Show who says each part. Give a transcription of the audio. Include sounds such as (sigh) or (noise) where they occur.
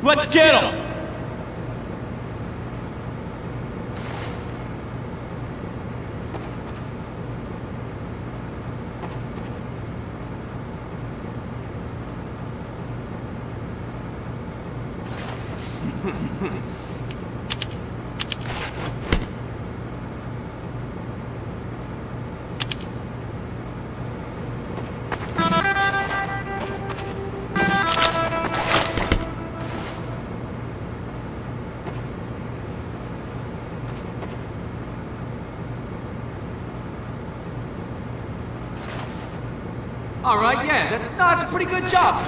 Speaker 1: Let's get him! (laughs) All right, yeah, that's, no, that's a pretty good job.